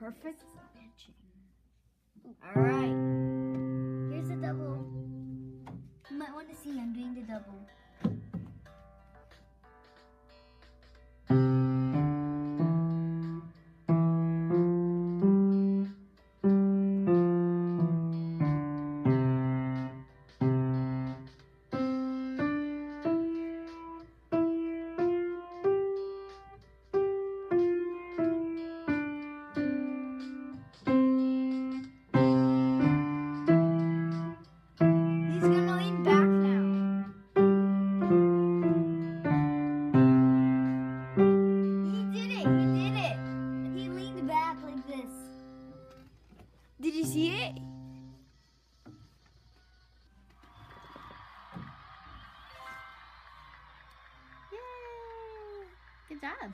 perfect matching. All right. Here's the double. You might want to see I'm doing the double. Did you see it? Yay! Good job.